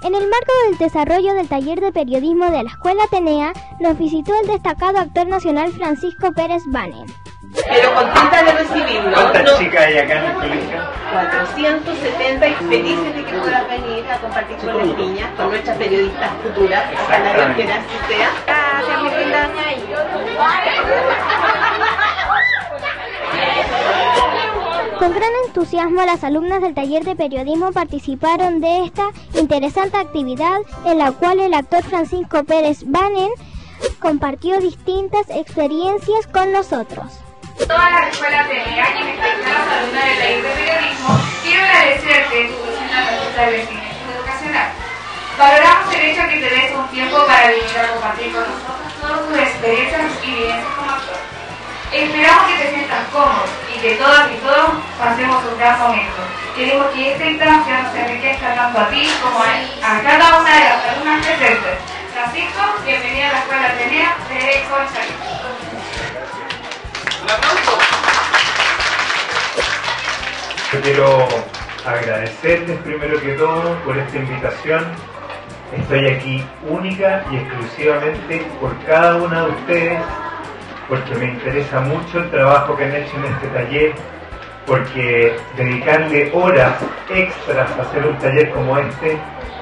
En el marco del desarrollo del taller de periodismo de la Escuela Atenea, nos visitó el destacado actor nacional Francisco Pérez Bane. Pero contenta de recibirlo. ¿Cuántas chicas hay acá en el colegio? 470 y felices de que puedas venir a compartir con las niñas, con nuestras periodistas futuras. Ojalá Dios quiera así sea. Gracias, mi linda. Con gran entusiasmo, las alumnas del taller de periodismo participaron de esta interesante actividad en la cual el actor Francisco Pérez Banen compartió distintas experiencias con nosotros. Todas las escuelas de Miraña, en especial las alumnas del taller de periodismo, quiero agradecerte tu docente en la de Educacional. Valoramos el hecho que te des un tiempo para venir a compartir con nosotros todas tus experiencias y vivencias como actor. Esperamos que te sientas cómodo y que todas y todos pasemos un gran momento. Queremos que esta instancia nos enriquezca tanto a ti como a, a cada una de las alumnas presentes. Francisco, bienvenida a la Escuela Atenea de Derecho Salud. Yo quiero agradecerles primero que todo por esta invitación. Estoy aquí única y exclusivamente por cada una de ustedes, porque me interesa mucho el trabajo que han hecho en este taller, porque dedicarle horas extras a hacer un taller como este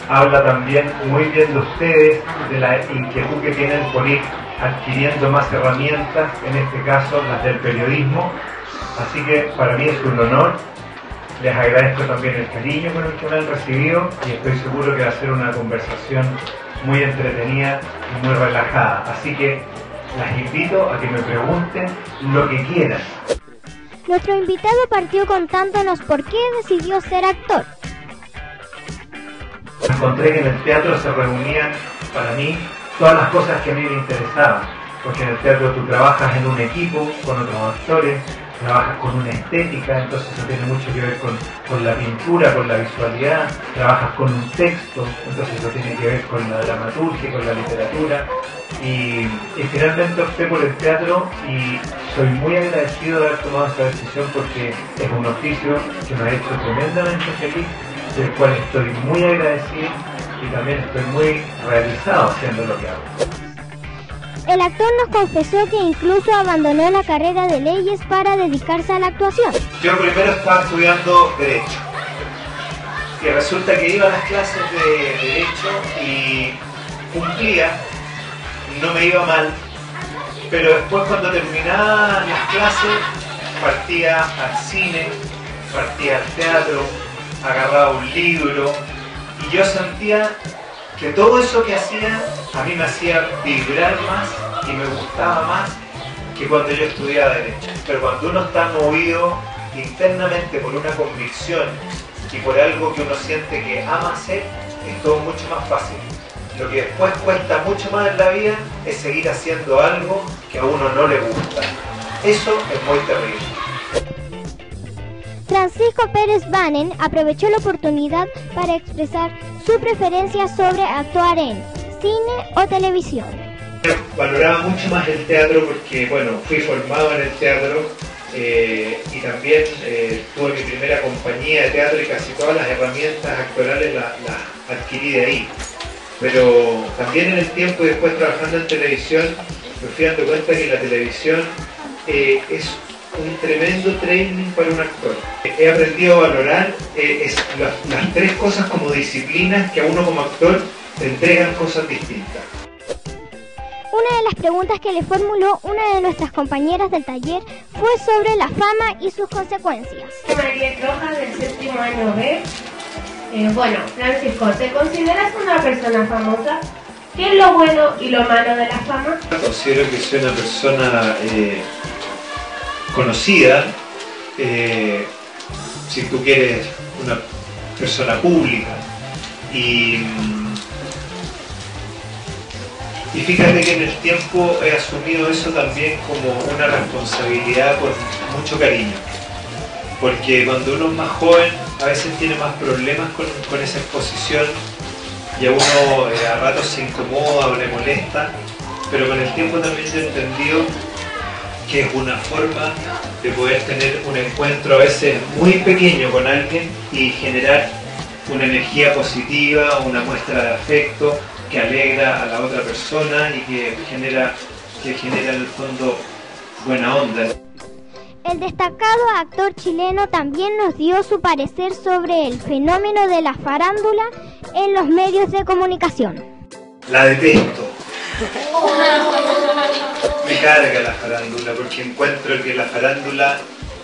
habla también muy bien de ustedes, de la inquietud que tienen por ir adquiriendo más herramientas, en este caso las del periodismo. Así que para mí es un honor. Les agradezco también el cariño con el que me han recibido y estoy seguro que va a ser una conversación muy entretenida y muy relajada. Así que las invito a que me pregunten lo que quieran. Nuestro invitado partió contándonos por qué decidió ser actor. Encontré que en el teatro se reunían para mí todas las cosas que a mí me interesaban, porque en el teatro tú trabajas en un equipo con otros actores, trabajas con una estética, entonces eso tiene mucho que ver con, con, la pintura, con la visualidad, trabajas con un texto, entonces eso tiene que ver con la dramaturgia, con la literatura, y, finalmente opté por el teatro y soy muy agradecido de haber tomado esa decisión porque es un oficio que me ha hecho tremendamente feliz, del cual estoy muy agradecido y también estoy muy realizado haciendo lo que hago. El actor nos confesó que incluso abandonó la carrera de leyes para dedicarse a la actuación. Yo primero estaba estudiando Derecho. Y resulta que iba a las clases de Derecho y cumplía, no me iba mal, pero después cuando terminaba las clases partía al cine, partía al teatro, agarraba un libro y yo sentía que todo eso que hacía a mí me hacía vibrar más y me gustaba más que cuando yo estudiaba Derecho. Pero cuando uno está movido internamente por una convicción y por algo que uno siente que ama hacer, es todo mucho más fácil. Lo que después cuesta mucho más en la vida es seguir haciendo algo que a uno no le gusta. Eso es muy terrible. Francisco Pérez Banen aprovechó la oportunidad para expresar su preferencia sobre actuar en cine o televisión. Valoraba mucho más el teatro porque, bueno, fui formado en el teatro eh, y también eh, tuve mi primera compañía de teatro y casi todas las herramientas actorales las la adquirí de ahí. Pero también en el tiempo y después trabajando en televisión me fui dando cuenta que la televisión eh, es un tremendo training para un actor. He aprendido a valorar eh, es, las, las tres cosas como disciplinas que a uno como actor te entregan cosas distintas. Una de las preguntas que le formuló una de nuestras compañeras del taller fue sobre la fama y sus consecuencias. María Rojas del séptimo año B. Eh, bueno, Francisco, ¿te consideras una persona famosa? ¿Qué es lo bueno y lo malo de la fama? Considero que soy una persona eh, conocida, eh, si tú quieres, una persona pública. Y, y fíjate que en el tiempo he asumido eso también como una responsabilidad con mucho cariño. Porque cuando uno es más joven, a veces tiene más problemas con, con esa exposición y a uno eh, a ratos se incomoda o le molesta, pero con el tiempo también he entendido que es una forma de poder tener un encuentro a veces muy pequeño con alguien y generar una energía positiva, una muestra de afecto que alegra a la otra persona y que genera, que genera en el fondo buena onda. El destacado actor chileno también nos dio su parecer sobre el fenómeno de la farándula en los medios de comunicación. La detesto. Me carga la farándula porque encuentro que la farándula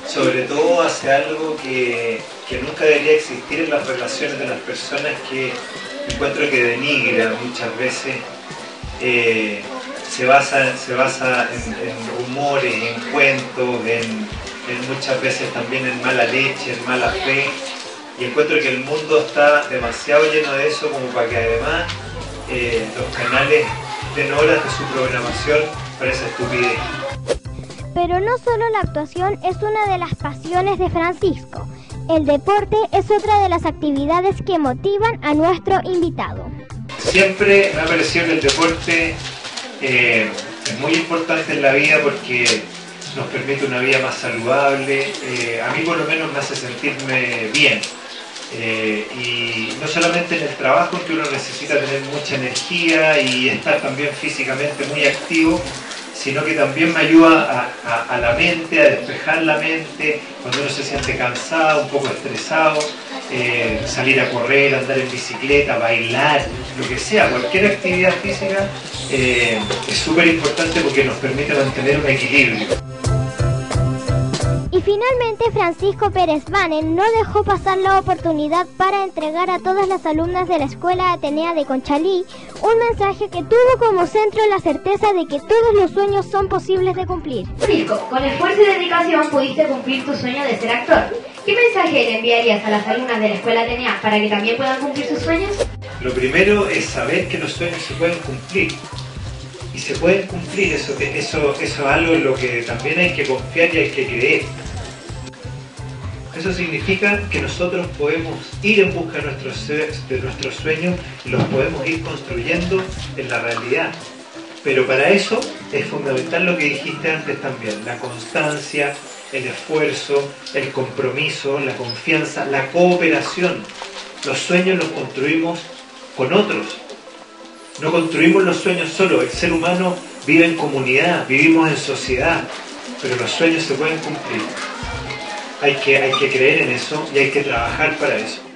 sobre todo hace algo que, que nunca debería existir en las relaciones de las personas que encuentro que denigra muchas veces. Eh, se basa, se basa en, rumores, en cuentos, en, muchas veces también en mala leche, en mala fe. Y encuentro que el mundo está demasiado lleno de eso como para que además eh, los canales den horas de su programación esa estupidez. Pero no solo la actuación es una de las pasiones de Francisco. El deporte es otra de las actividades que motivan a nuestro invitado. Siempre me ha parecido que el deporte eh, es muy importante en la vida porque nos permite una vida más saludable. Eh, a mí por lo menos me hace sentirme bien. Eh, y no solamente en el trabajo, que uno necesita tener mucha energía y estar también físicamente muy activo, sino que también me ayuda a, la mente, a despejar la mente, cuando uno se siente cansado, un poco estresado, eh, salir a correr, andar en bicicleta, bailar, lo que sea, cualquier actividad física eh, es súper importante porque nos permite mantener un equilibrio. Y finalmente Francisco Pérez Banen no dejó pasar la oportunidad para entregar a todas las alumnas de la Escuela Atenea de Conchalí un mensaje que tuvo como centro la certeza de que todos los sueños son posibles de cumplir. Francisco, con esfuerzo y dedicación pudiste cumplir tu sueño de ser actor. ¿Qué mensaje le enviarías a las alumnas de la Escuela Atenea para que también puedan cumplir sus sueños? Lo primero es saber que los sueños se pueden cumplir y se pueden cumplir, eso, eso, eso es algo en lo que también hay que confiar y hay que creer. Eso significa que nosotros podemos ir en busca de nuestros, sueños y los podemos ir construyendo en la realidad. Pero para eso es fundamental lo que dijiste antes también, la constancia, el esfuerzo, el compromiso, la confianza, la cooperación. Los sueños los construimos con otros, no construimos los sueños solo, el ser humano vive en comunidad, vivimos en sociedad, pero los sueños se pueden cumplir. Hay que, hay que creer en eso y hay que trabajar para eso.